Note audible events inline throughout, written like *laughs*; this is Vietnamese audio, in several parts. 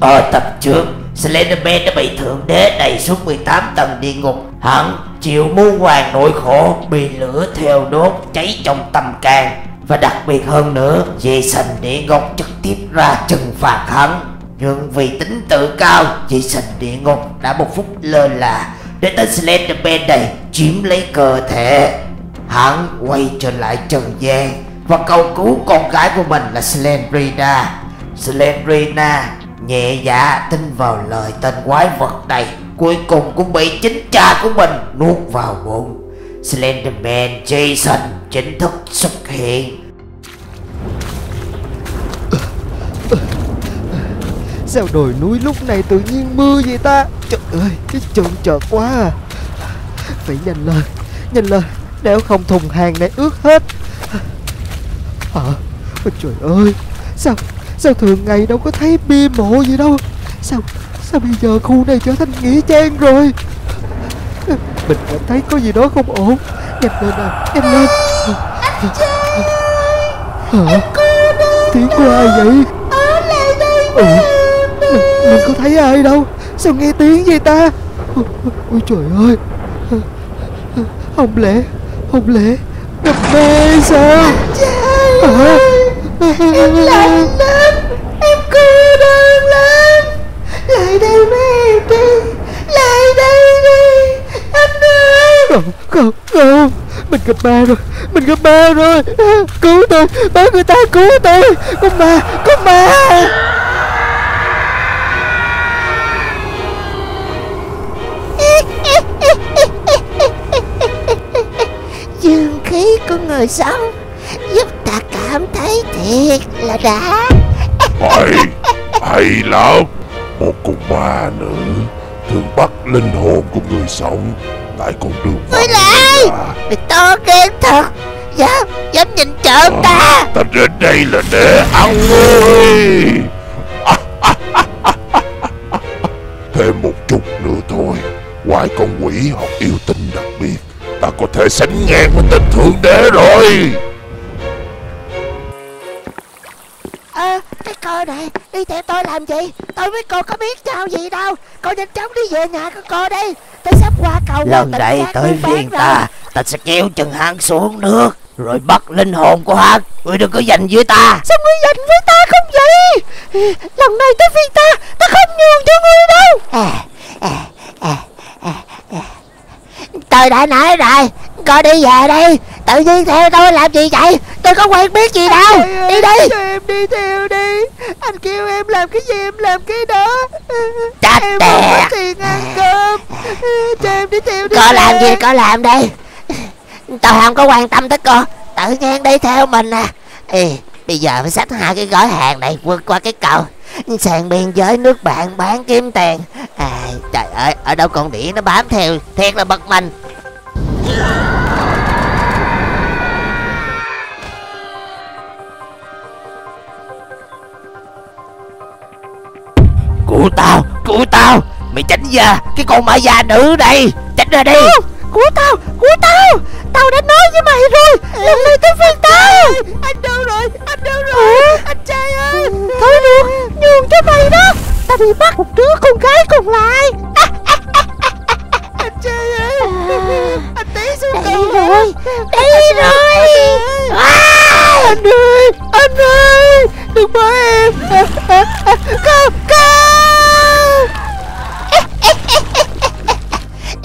Ở tập trước Slenderman đã bị Thượng Đế đẩy xuống 18 tầng địa ngục. Hắn chịu muôn hoàng nỗi khổ Bị lửa theo đốt, cháy trong tâm can Và đặc biệt hơn nữa Jason địa ngục trực tiếp ra trừng phạt hắn. Nhưng vì tính tự cao Jason địa ngục đã một phút lơ là. Để tên Slenderman này chiếm lấy cơ thể. Hắn quay trở lại trần gian. Và cầu cứu con gái của mình là Slendrina Slendrina nhẹ dạ tin vào lời tên quái vật này. Cuối cùng cũng bị chính cha của mình nuốt vào bụng. Slenderman Jason chính thức xuất hiện. Sao đồi núi lúc này tự nhiên mưa vậy ta? Trời ơi cái trơn trợt quá à. Phải nhanh lên Nhanh lên Nếu không thùng hàng này ướt hết. Hả? À, Trời ơi Sao Sao thường ngày đâu có thấy bia mộ gì đâu? Sao Sao bây giờ khu này trở thành nghĩa trang rồi? Mình cảm thấy có gì đó không ổn. Nhanh lên nào em lên. Hả? Tiếng của ai vậy? Ừ. Mình, mình có thấy ai đâu? Sao nghe tiếng vậy ta? Ôi, ôi trời ơi. Không lẽ Không lẽ Gặp mê sao? Hả Em lạnh lắm. Không không không Mình gặp ma rồi Mình gặp ma rồi. Cứu tôi Báo người ta cứu tôi. Con ma Con ma. Dương khí của người sống Giúp ta cảm thấy thiệt là đã Hay Hay lắm. Một con ma nữ Thường bắt linh hồn của người sống Lại còn được Với lại. Mày to gan thật. Dám Dám nhìn trộm ta. Ta đến đây là để ăn ngươi. Thêm một chút nữa thôi. Quái con quỷ học yêu tinh đặc biệt Ta có thể sánh ngang với tên thượng đế rồi này Đi theo tôi làm gì? Tôi với cô có biết nhau gì đâu. Cô nhanh chóng đi về nhà của cô đi. Tôi sắp qua cầu Lần này tới phiên ta Ta sẽ kéo chân hắn xuống nước Rồi bắt linh hồn của hắn. Ngươi đừng có giành với ta. Sao ngươi giành với ta không vậy? Lần này tới phiên ta Ta không nhường cho ngươi đâu. À, à, à, à, à. Tôi đã nói rồi Cô đi về đi. Tự nhiên theo tôi làm gì vậy? Tôi có quen biết gì đâu. Đi đi. em đi theo đi Anh kêu em làm cái gì em làm cái đó. Chết Em không có tiền ăn cơm. Cho em đi theo đi Cô làm gì cô làm đi. Tôi không có quan tâm tới cô. Tự nhiên đi theo mình à. Ê, Bây giờ phải xách hai cái gói hàng này vượt qua cái cầu. Sàn biên giới nước bạn bán kiếm tiền. À, Trời ơi Ở đâu con đĩa nó bám theo Thiệt là bực mình Cứu tao Cứu tao Mày tránh ra Cái con ma già nữ này Tránh ra đi Của tao Của tao Tao đã nói với mày rồi Lần này tới phiên tao Anh đâu rồi Anh đâu rồi Anh trai ơi Thôi được Nhường cho mày đó Tao đi bắt một đứa con gái còn lại Anh trai ơi Anh té xuống Đây rồi Đây rồi à! Anh ơi Anh ơi Đừng bỏ em Cô Cô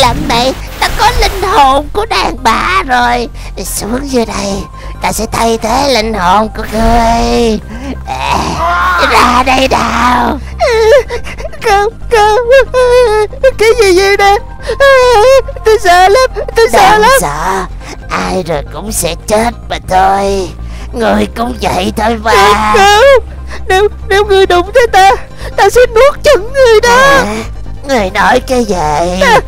Lần này ta có linh hồn của đàn bà rồi. Xuống dưới đây Ta sẽ thay thế linh hồn của ngươi. À, Ra đây nào. Không Không Cái gì vậy nè? Tôi sợ lắm Tôi sợ Đừng lắm. sợ Ai rồi cũng sẽ chết mà thôi. Người cũng vậy thôi mà. Không Nếu Nếu người đụng tới ta Ta sẽ nuốt chửng người đó. À, Người nói cái gì? Ta,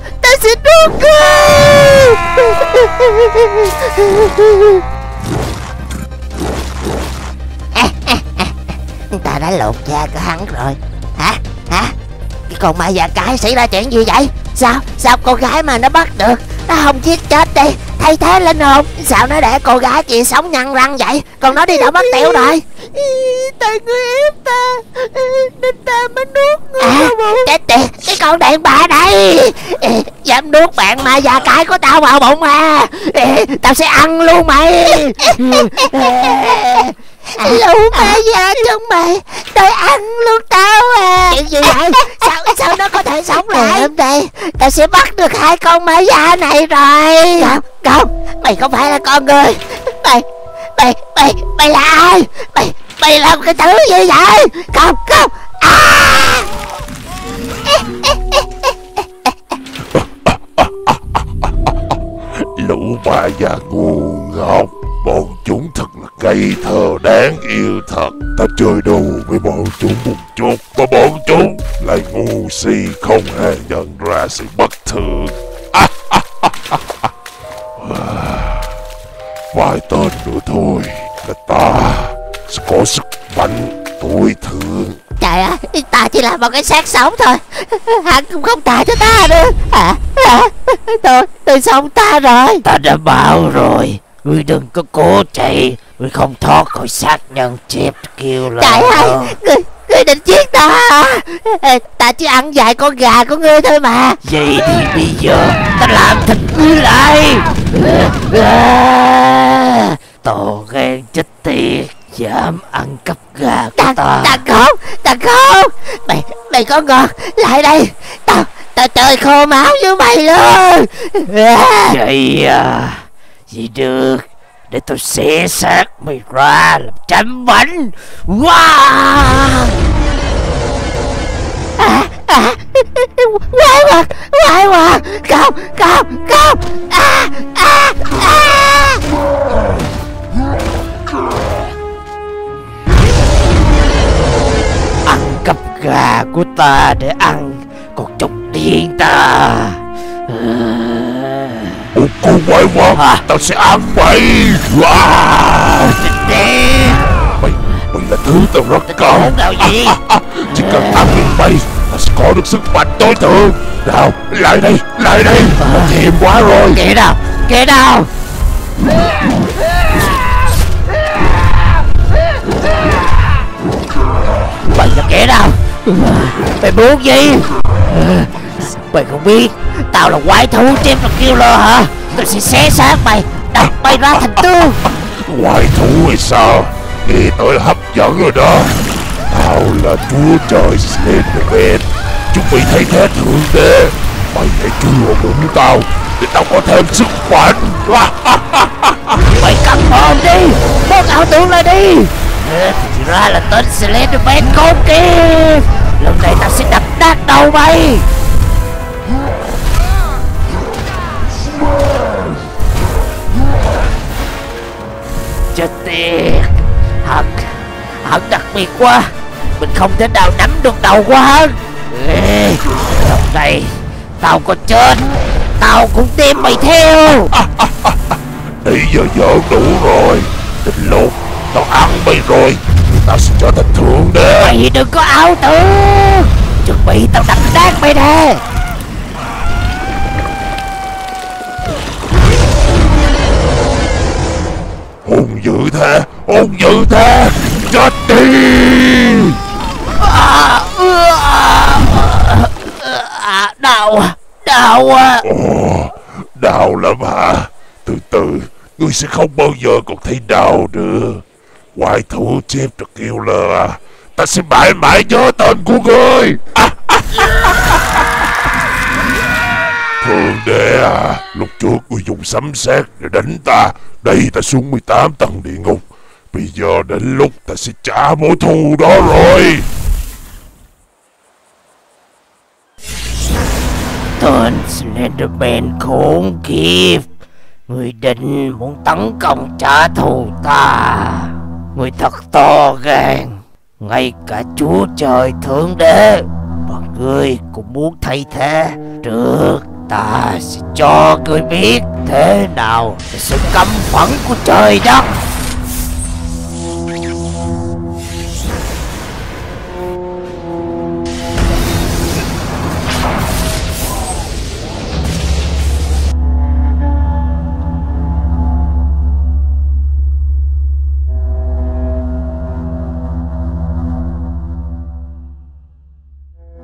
người Ta đã lột da của hắn rồi. Hả? Hả? Cái con ma già cái xảy ra chuyện gì vậy? Sao? Sao cô gái mà nó bắt được? Nó không giết chết đi. Thay thế linh hồn. Sao nó để cô gái chị sống nhăn răng vậy? Còn nó đi đâu mất tiêu rồi? Tại người ép ta Nên ta mới nuốt người à, Chết tiệt. Cái con đàn bà *coughs* Dám nuốt bạn mà già cái của tao vào bụng à *coughs* Tao sẽ ăn luôn mày. *coughs* Lũ ma già trong mày Đòi ăn luôn tao à. Chuyện gì vậy? Sao sao nó có thể sống lại? Hôm đây Tao sẽ bắt được hai con ma già này rồi. Không không. Mày không phải là con người. Mày Mày Mày Mày là ai? Mày Mày làm cái thứ gì vậy? Không không. À Lũ ba già ngu ngốc, Bọn chúng thật là cây thơ, đáng yêu thật. Ta chơi đùa với bọn chúng một chút, Mà bọn chúng lại ngu si, không hề nhận ra sự bất thường. *laughs* Vài tên nữa thôi, là ta sẽ có sức mạnh tối thượng Trời ơi Ta chỉ là một cái xác sống thôi. *laughs* Hắn cũng không tha cho ta nữa à, à, Tôi Tôi xong ta rồi. Ta đã bảo rồi. Ngươi đừng có cố chạy. Ngươi không thoát khỏi sát nhân chép kêu là Trời ơi Ngươi Ngươi định giết ta à? Ta chỉ ăn vài con gà của ngươi thôi mà. Vậy thì bây giờ Ta làm thịt ngươi lại. À, To gan chết tiệt Dám ăn cắp gà của ta ta. Ta không Ta không Mày Mày có ngon. Lại đây. Tao Tao chơi khô máu với mày luôn. Vậy à Vậy được? Để tôi xé xác mày ra Làm trăm bánh. Wow! À, à, quái quá quái quá không không không. À, à, à. Gà của ta để ăn. Còn chọc điên ta. Ô con quái quá Hả? Tao sẽ ăn mày wow. Mày Mày là thứ tao rất cần. đâu gì. Chỉ cần ăn được mày Ta sẽ có được sức mạnh tối thượng. Nào lại đây Lại đây. Tao thèm quá rồi. Kệ đâu kệ đâu mày là kẻ đâu mày muốn gì? Mày không biết tao là quái thú chém là killer hả? Tao sẽ xé xác mày đập mày ra thành tương Quái thú hay sao? Nghe tới hấp dẫn rồi đó. Tao là chúa trời Slenderman. Chuẩn bị thay thế thượng đế. Mày hãy chui vào bụng tao Để tao có thêm sức mạnh. *laughs* Mày câm mồm đi bớt ảo tưởng lại đi ra là tên Slenderman con kia. Lần này ta sẽ đập nát đầu mày. Chết tiệt. Hắn hắn đặc biệt quá. Mình không thể nào nắm được đầu của hắn. Lần này tao có chết, tao cũng đem mày theo. Nãy giờ giỡn đủ rồi. Tình lột. Tao ăn mày rồi. Tao sẽ trở thành thượng đế mày đừng có ảo tưởng. Chuẩn bị tao đập nát mày nè. Hùng dữ thế Hùng dữ thế. Chết đi. À, à, đau đau à. Ồ, Đau lắm hả? Từ từ Ngươi sẽ không bao giờ còn thấy đau nữa Quái thú chép được kêu lừa à. Ta sẽ mãi mãi nhớ tên của ngươi. À, à, Thượng đế à Lúc trước ngươi dùng sấm sét để đánh ta. Đây ta xuống 18 tầng địa ngục. Bây giờ đến lúc ta sẽ trả mối thù đó rồi. Tên Slenderman khốn kiếp. Người định muốn tấn công trả thù ta. Người thật to gan, Ngay cả chúa trời thượng đế Mà ngươi cũng muốn thay thế. Trước, ta sẽ cho ngươi biết Thế nào là sự căm phẫn của trời đất.